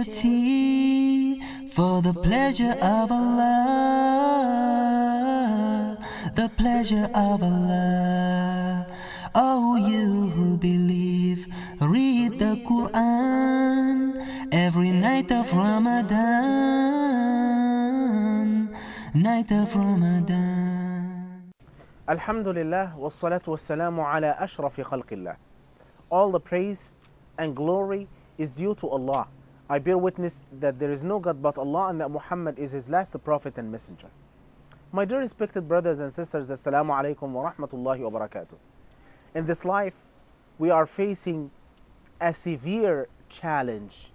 liberty for the pleasure of Allah, the pleasure of Allah. Oh, you who believe, read the Quran every night of Ramadan, night of Ramadan. Alhamdulillah wassalatu wassalamu ala ashraf khalqillah. All the praise and glory is due to Allah. I bear witness that there is no God but Allah and that Muhammad is his last prophet and messenger. My dear respected brothers and sisters, Assalamu alaikum wa rahmatullahi wa barakatuh. In this life, we are facing a severe challenge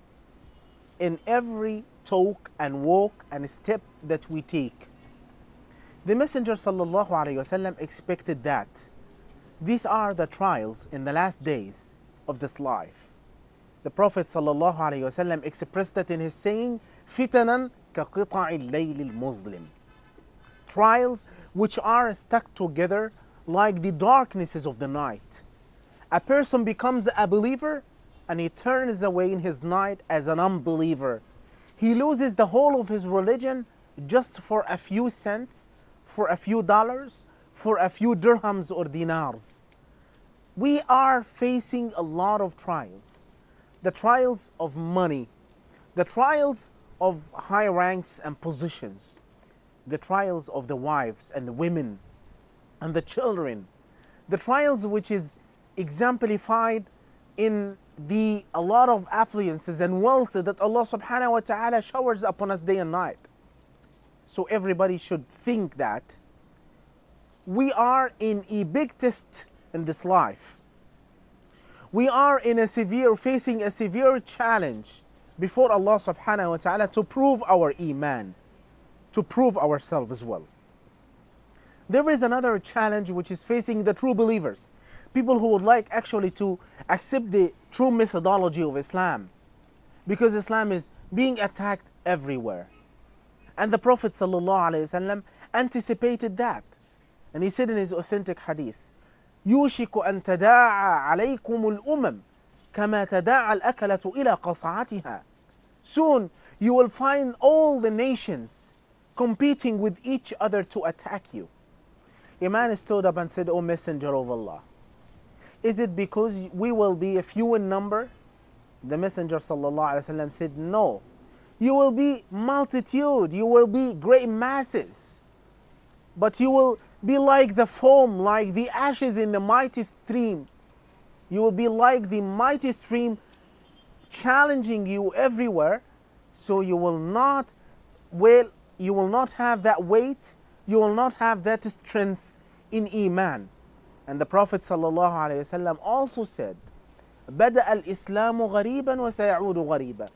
in every talk and walk and step that we take. The Messenger sallallahu alaihi wasallam expected that these are the trials in the last days of this life. The Prophet sallallahu alaihi wasallam expressed that in his saying, "Fitanan كقطع الليل المظلم." Trials which are stuck together like the darknesses of the night. A person becomes a believer and he turns away in his night as an unbeliever. He loses the whole of his religion just for a few cents, for a few dollars, for a few dirhams or dinars. We are facing a lot of trials. The trials of money, the trials of high ranks and positions, the trials of the wives and the women and the children, the trials which is exemplified in the a lot of affluences and wealth that Allah subhanahu wa ta'ala showers upon us day and night. So everybody should think that we are in a big test in this life. We are in a severe facing a severe challenge before Allah subhanahu wa ta'ala to prove our iman, to prove ourselves as well. There is another challenge which is facing the true believers, people who would like actually to accept the true methodology of Islam, because Islam is being attacked everywhere. And the Prophet ﷺ anticipated that. And he said in his authentic hadith, يوشك أن تداعى عليكم الأمم كما تداعى الأكلة إلى قصعتها. Soon you will find all the nations competing with each other to attack you. A man stood up and said, O Messenger of Allah, is it because we will be a few in number? The Messenger ﷺ said, No. You will be multitude, you will be great masses, but you will be like the foam, like the ashes in the mighty stream. You will be like the mighty stream challenging you everywhere, so you will not well, you will not have that weight, you will not have that strength in Iman. And the Prophet ﷺ also said, بدأ الإسلام غريبا وسيعود غريبا.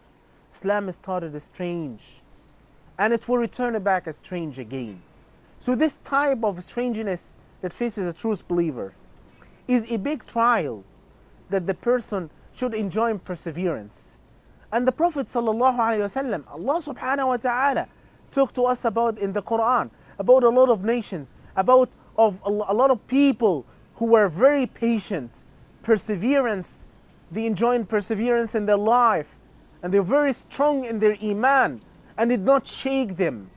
Islam started strange and it will return back as strange again. So this type of strangeness that faces a true believer is a big trial that the person should enjoy in perseverance. And the Prophet ﷺ, Allah subhanahu wa ta'ala talked to us about in the Quran, about a lot of nations, about of a lot of people who were very patient, perseverance, they enjoyed perseverance in their life, and they're very strong in their iman, and did not shake them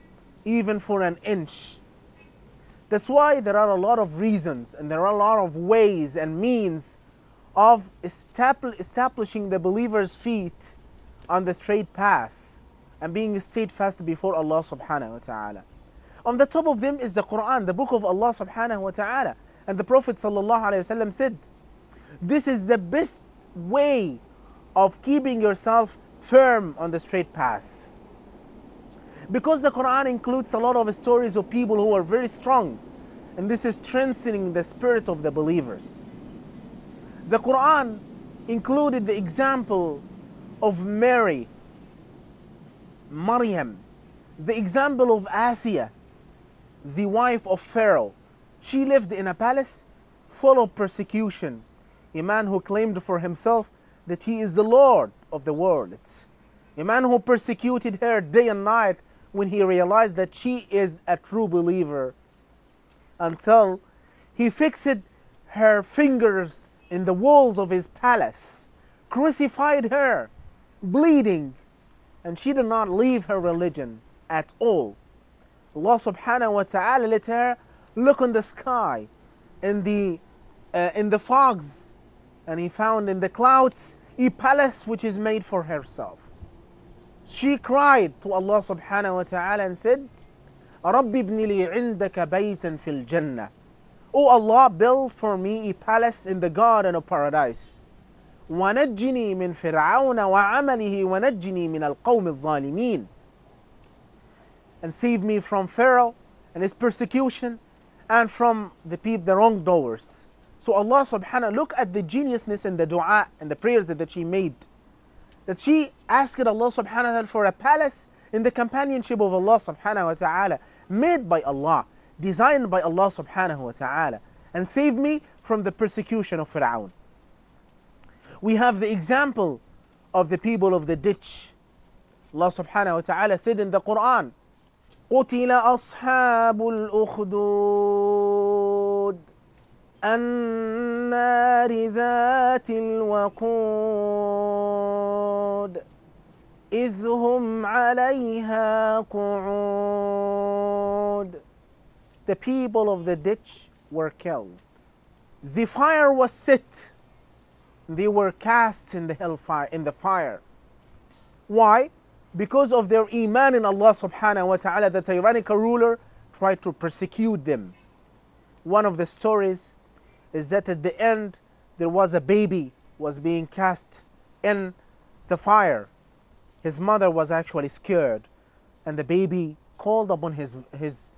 even for an inch. That's why there are a lot of reasons and there are a lot of ways and means of establishing the believer's feet on the straight path and being steadfast before Allah subhanahu wa ta'ala. On the top of them is the Quran, the book of Allah subhanahu wa ta'ala. And the Prophet sallallahu said, This is the best way of keeping yourself firm on the straight path. Because the Quran includes a lot of stories of people who are very strong, and this is strengthening the spirit of the believers. The Quran included the example of Mary, Maryam, the example of Asiya, the wife of Pharaoh. She lived in a palace full of persecution. A man who claimed for himself that he is the Lord of the worlds. A man who persecuted her day and night when he realized that she is a true believer until he fixed her fingers in the walls of his palace, crucified her, bleeding, and she did not leave her religion at all. Allah subhanahu wa ta'ala let her look in the sky, in the, uh, in the fogs, and he found in the clouds a palace which is made for herself She cried to Allah subhanahu wa ta'ala and said, رب ابن لي عندك بيتا في الجنة. O Allah, build for me a palace in the garden of paradise. ونجني من فرعون وعمله ونجني من القوم الظالمين. And save me from Pharaoh and his persecution and from the people, the wrongdoers. So Allah subhanahu look at the geniusness in the dua and the prayers that, that she made. That she asked Allah subhanahu wa ta'ala for a palace in the companionship of Allah subhanahu wa ta'ala, made by Allah, designed by Allah subhanahu wa ta'ala, and save me from the persecution of Fir'aun. We have the example of the people of the ditch. Allah subhanahu wa ta'ala said in the Quran, قتل أصحاب الأخدود النار ذات الوقود إذ هم عليها قعود The people of the ditch were killed. The fire was set. They were cast in the hellfire, in the fire. Why? Because of their iman in Allah subhanahu wa ta'ala, the tyrannical ruler tried to persecute them. One of the stories is that at the end there was a baby was being cast in the fire. His mother was actually scared, and the baby called upon his his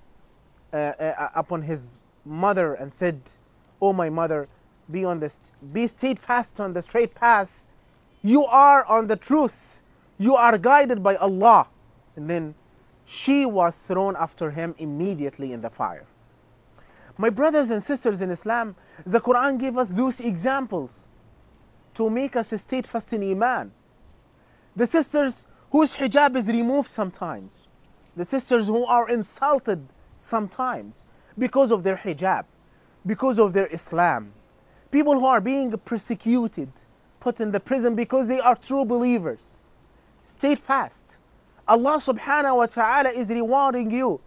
uh, uh, upon his mother and said, "Oh my mother, be on this, be steadfast on the straight path. You are on the truth. You are guided by Allah." And then she was thrown after him immediately in the fire. My brothers and sisters in Islam, the Quran gave us those examples to make us steadfast in Iman. The sisters whose hijab is removed sometimes, the sisters who are insulted sometimes because of their hijab, because of their Islam, people who are being persecuted, put in the prison because they are true believers. Stay fast. Allah subhanahu wa ta'ala is rewarding you.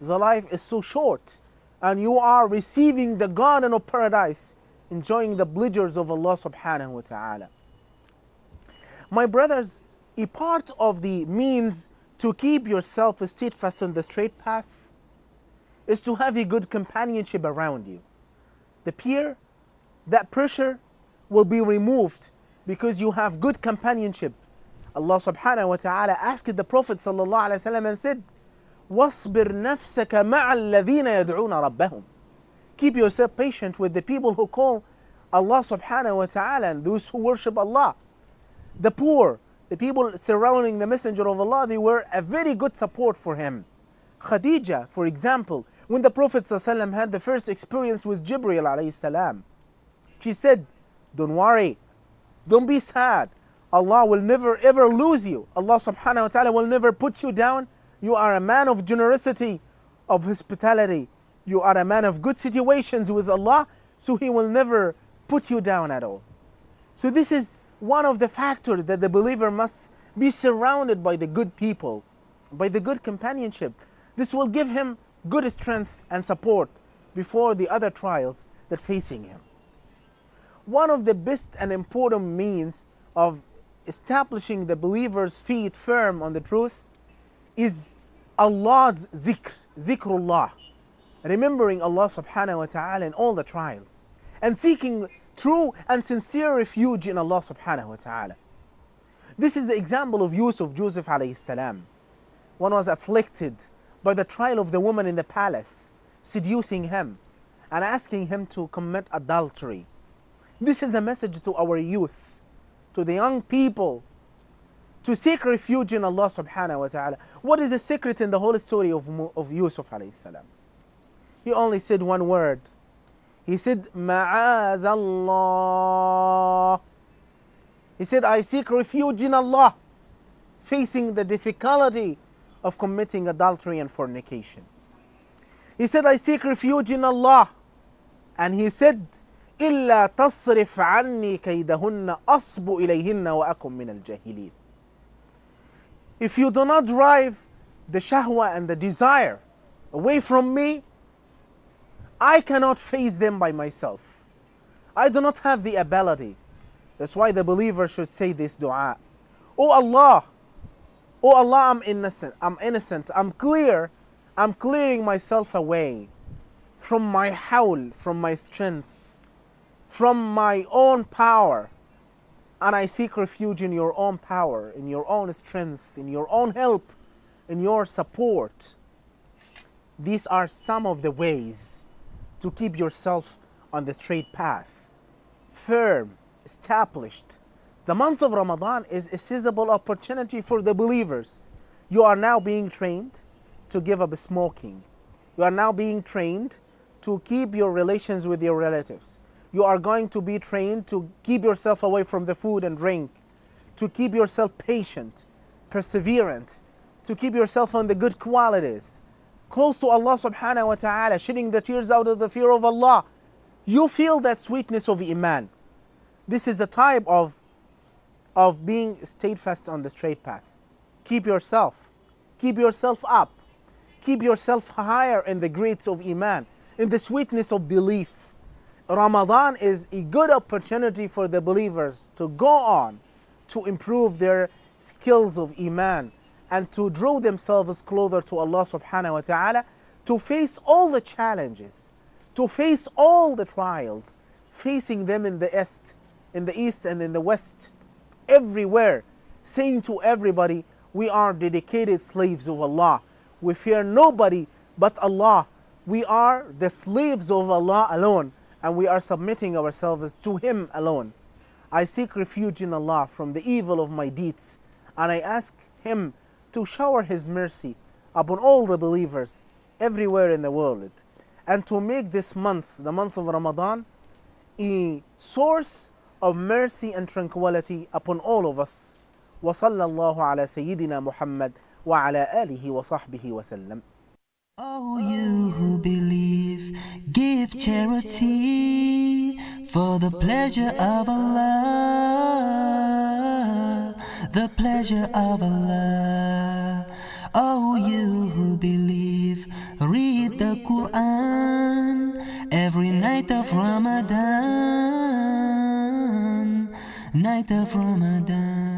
The life is so short and you are receiving the garden of paradise, enjoying the pleasures of Allah subhanahu wa ta'ala. My brothers, a part of the means to keep yourself steadfast on the straight path is to have a good companionship around you. The peer, that pressure will be removed because you have good companionship. Allah subhanahu wa ta'ala asked the Prophet sallallahu alaihi wasallam and said, واصبر نفسك مع الذين يدعون ربهم Keep yourself patient with the people who call Allah subhanahu wa ta'ala and those who worship Allah. The poor, the people surrounding the Messenger of Allah, they were a very good support for him. Khadija, for example, when the Prophet ﷺ had the first experience with Jibreel alayhi she said, Don't worry, don't be sad. Allah will never ever lose you. Allah subhanahu wa ta'ala will never put you down you are a man of generosity, of hospitality. You are a man of good situations with Allah, so He will never put you down at all. So, this is one of the factors that the believer must be surrounded by the good people, by the good companionship. This will give him good strength and support before the other trials that facing him. One of the best and important means of establishing the believer's feet firm on the truth is Allah's zikr, zikrullah, remembering Allah subhanahu wa ta'ala in all the trials and seeking true and sincere refuge in Allah subhanahu wa ta'ala. This is the example of Yusuf, Joseph alayhi salam. One was afflicted by the trial of the woman in the palace, seducing him and asking him to commit adultery. This is a message to our youth, to the young people to seek refuge in Allah subhanahu wa ta'ala. What is the secret in the whole story of, of Yusuf alayhi salam? He only said one word. He said, Allah. He said, I seek refuge in Allah, facing the difficulty of committing adultery and fornication. He said, I seek refuge in Allah. And he said, إلا تصرف عني كيدهن أصب إليهن وأكن من الجاهلين if you do not drive the shahwa and the desire away from me, I cannot face them by myself. I do not have the ability. That's why the believer should say this dua. Oh Allah, oh Allah, I'm innocent. I'm innocent. I'm clear. I'm clearing myself away from my howl, from my strength, from my own power. And I seek refuge in your own power, in your own strength, in your own help, in your support. These are some of the ways to keep yourself on the straight path, firm, established. The month of Ramadan is a sizable opportunity for the believers. You are now being trained to give up smoking. You are now being trained to keep your relations with your relatives. You are going to be trained to keep yourself away from the food and drink, to keep yourself patient, perseverant, to keep yourself on the good qualities, close to Allah subhanahu wa ta'ala, shedding the tears out of the fear of Allah. You feel that sweetness of Iman. This is a type of, of being steadfast on the straight path. Keep yourself, keep yourself up, keep yourself higher in the grades of Iman, in the sweetness of belief. Ramadan is a good opportunity for the believers to go on to improve their skills of Iman and to draw themselves closer to Allah subhanahu wa ta'ala to face all the challenges, to face all the trials, facing them in the east, in the east and in the west, everywhere, saying to everybody, we are dedicated slaves of Allah. We fear nobody but Allah. We are the slaves of Allah alone, and we are submitting ourselves to Him alone. I seek refuge in Allah from the evil of my deeds, and I ask Him to shower His mercy upon all the believers everywhere in the world, and to make this month, the month of Ramadan, a source of mercy and tranquility upon all of us. وصلى الله على سيدنا محمد وعلى آله وصحبه وسلم. Oh, you who believe, give charity for the pleasure of Allah, the pleasure of Allah. Oh, you who believe, read the Quran every night of Ramadan, night of Ramadan.